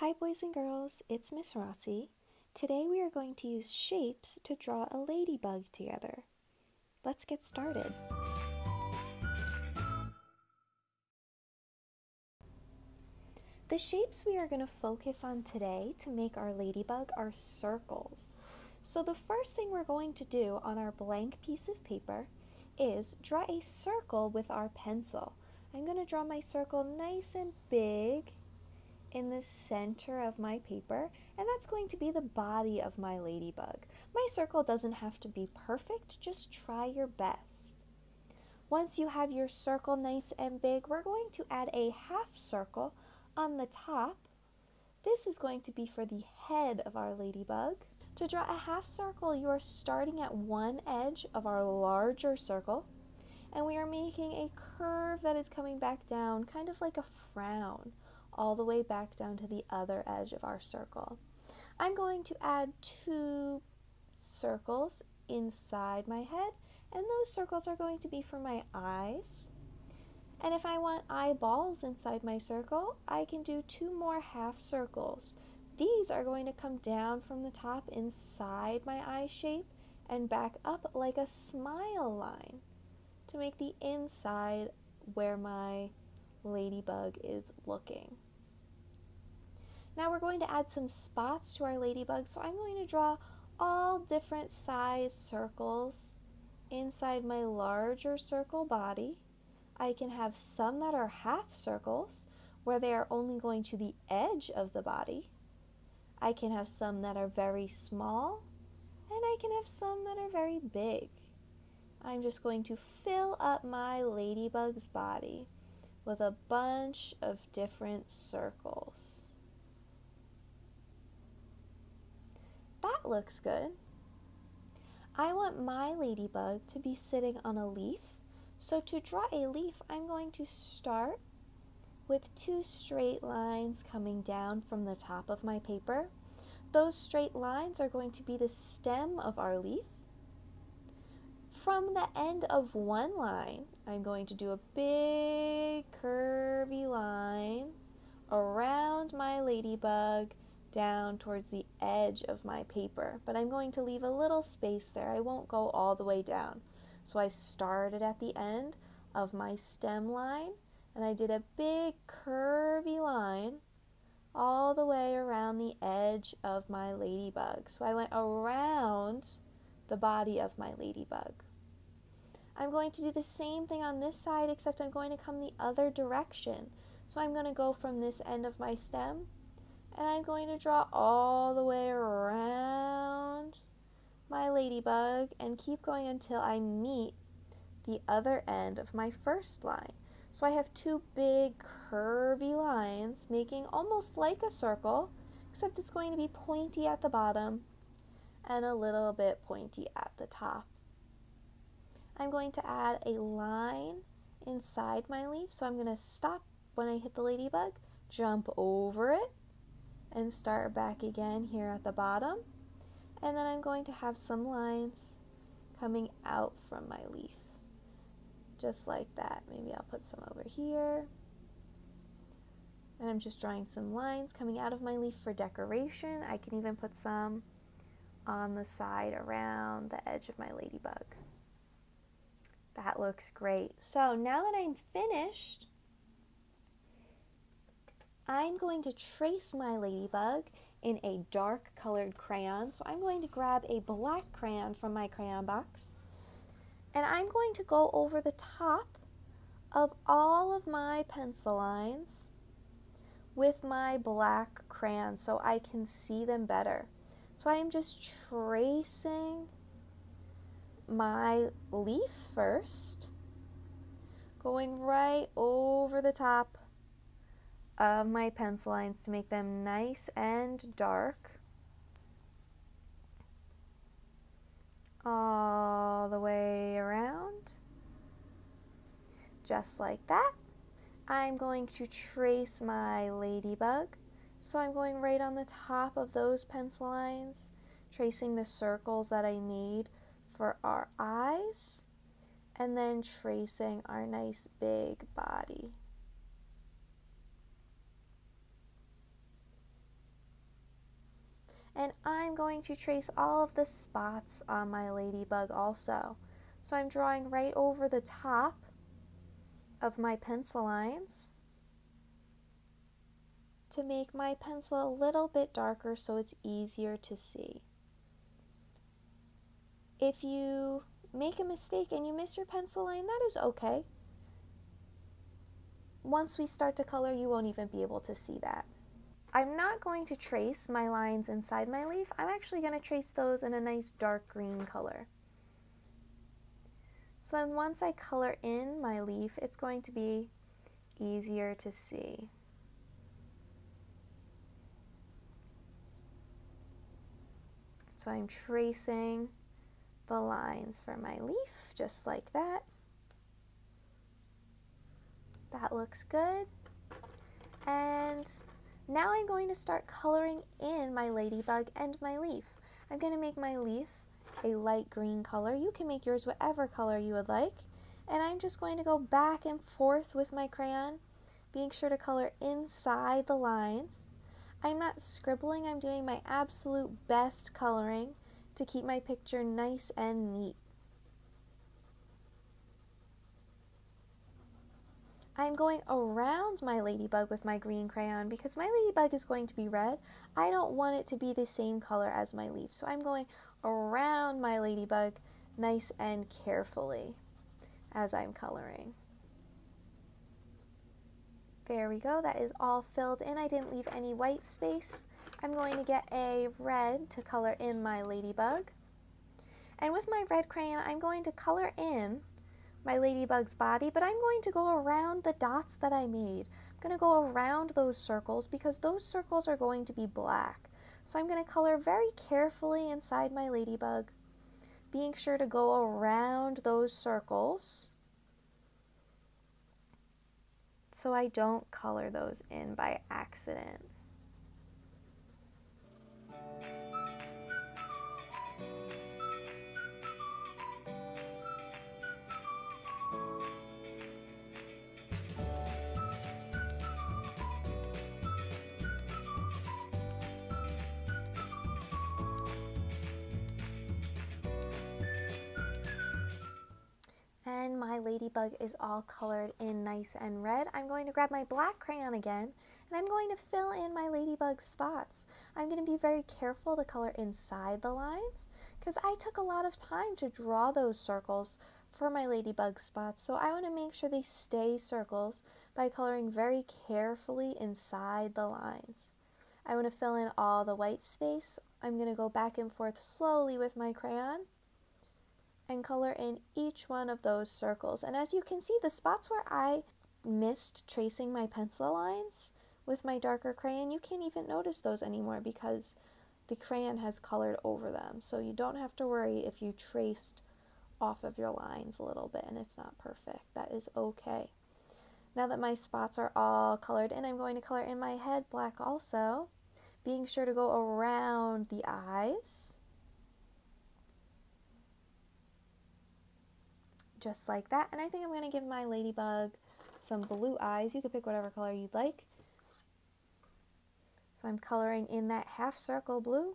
Hi boys and girls, it's Miss Rossi. Today we are going to use shapes to draw a ladybug together. Let's get started. The shapes we are going to focus on today to make our ladybug are circles. So the first thing we're going to do on our blank piece of paper is draw a circle with our pencil. I'm going to draw my circle nice and big in the center of my paper, and that's going to be the body of my ladybug. My circle doesn't have to be perfect, just try your best. Once you have your circle nice and big, we're going to add a half circle on the top. This is going to be for the head of our ladybug. To draw a half circle, you are starting at one edge of our larger circle, and we are making a curve that is coming back down, kind of like a frown all the way back down to the other edge of our circle. I'm going to add two circles inside my head, and those circles are going to be for my eyes. And if I want eyeballs inside my circle, I can do two more half circles. These are going to come down from the top inside my eye shape and back up like a smile line to make the inside where my ladybug is looking. Now we're going to add some spots to our ladybug, so I'm going to draw all different size circles inside my larger circle body. I can have some that are half circles, where they are only going to the edge of the body. I can have some that are very small, and I can have some that are very big. I'm just going to fill up my ladybug's body with a bunch of different circles. That looks good. I want my ladybug to be sitting on a leaf. So to draw a leaf, I'm going to start with two straight lines coming down from the top of my paper. Those straight lines are going to be the stem of our leaf. From the end of one line, I'm going to do a big curvy line around my ladybug down towards the edge of my paper, but I'm going to leave a little space there. I won't go all the way down. So I started at the end of my stem line and I did a big curvy line all the way around the edge of my ladybug. So I went around the body of my ladybug. I'm going to do the same thing on this side except I'm going to come the other direction. So I'm going to go from this end of my stem and I'm going to draw all the way around my ladybug and keep going until I meet the other end of my first line. So I have two big curvy lines making almost like a circle except it's going to be pointy at the bottom and a little bit pointy at the top. I'm going to add a line inside my leaf. So I'm going to stop when I hit the ladybug, jump over it, and start back again here at the bottom. And then I'm going to have some lines coming out from my leaf. Just like that. Maybe I'll put some over here. And I'm just drawing some lines coming out of my leaf for decoration. I can even put some on the side around the edge of my ladybug. That looks great. So now that I'm finished, I'm going to trace my ladybug in a dark colored crayon. So I'm going to grab a black crayon from my crayon box and I'm going to go over the top of all of my pencil lines with my black crayon so I can see them better. So I'm just tracing my leaf first, going right over the top of my pencil lines to make them nice and dark. All the way around, just like that. I'm going to trace my ladybug. So I'm going right on the top of those pencil lines, tracing the circles that I made for our eyes and then tracing our nice big body. And I'm going to trace all of the spots on my ladybug also. So I'm drawing right over the top of my pencil lines to make my pencil a little bit darker so it's easier to see. If you make a mistake and you miss your pencil line, that is okay. Once we start to color, you won't even be able to see that. I'm not going to trace my lines inside my leaf. I'm actually going to trace those in a nice dark green color. So then once I color in my leaf, it's going to be easier to see. So I'm tracing the lines for my leaf, just like that. That looks good. And now I'm going to start coloring in my ladybug and my leaf. I'm going to make my leaf a light green color. You can make yours whatever color you would like. And I'm just going to go back and forth with my crayon, being sure to color inside the lines. I'm not scribbling, I'm doing my absolute best coloring to keep my picture nice and neat. I'm going around my ladybug with my green crayon because my ladybug is going to be red. I don't want it to be the same color as my leaf. So I'm going around my ladybug nice and carefully as I'm coloring. There we go, that is all filled in. I didn't leave any white space. I'm going to get a red to color in my ladybug. And with my red crayon, I'm going to color in my ladybug's body, but I'm going to go around the dots that I made. I'm going to go around those circles because those circles are going to be black. So I'm going to color very carefully inside my ladybug, being sure to go around those circles so I don't color those in by accident. And my ladybug is all colored in nice and red, I'm going to grab my black crayon again and I'm going to fill in my ladybug spots. I'm going to be very careful to color inside the lines because I took a lot of time to draw those circles for my ladybug spots. So I want to make sure they stay circles by coloring very carefully inside the lines. I want to fill in all the white space. I'm going to go back and forth slowly with my crayon and color in each one of those circles. And as you can see, the spots where I missed tracing my pencil lines with my darker crayon, you can't even notice those anymore because the crayon has colored over them. So you don't have to worry if you traced off of your lines a little bit and it's not perfect. That is okay. Now that my spots are all colored in, I'm going to color in my head black also, being sure to go around the eyes just like that. And I think I'm going to give my ladybug some blue eyes. You could pick whatever color you'd like. So I'm coloring in that half circle blue.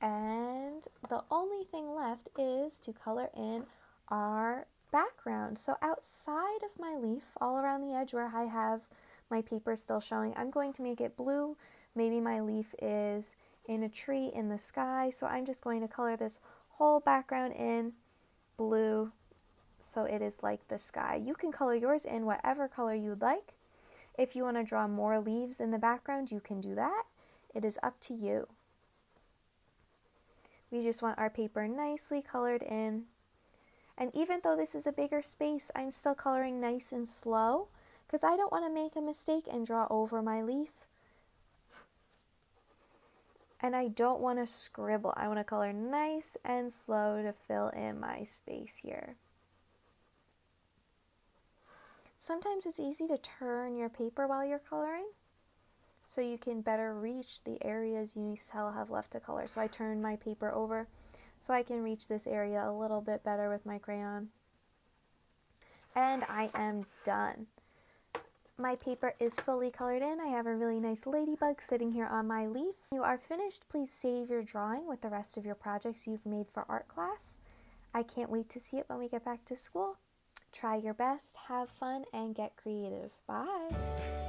And the only thing left is to color in our background. So outside of my leaf, all around the edge where I have my paper still showing, I'm going to make it blue. Maybe my leaf is in a tree in the sky. So I'm just going to color this whole background in blue, so it is like the sky. You can color yours in whatever color you'd like. If you want to draw more leaves in the background, you can do that. It is up to you. We just want our paper nicely colored in. And even though this is a bigger space, I'm still coloring nice and slow because I don't want to make a mistake and draw over my leaf. And I don't want to scribble. I want to color nice and slow to fill in my space here. Sometimes it's easy to turn your paper while you're coloring so you can better reach the areas you still have left to color. So I turn my paper over so I can reach this area a little bit better with my crayon. And I am done. My paper is fully colored in. I have a really nice ladybug sitting here on my leaf. When you are finished, please save your drawing with the rest of your projects you've made for art class. I can't wait to see it when we get back to school. Try your best, have fun, and get creative. Bye!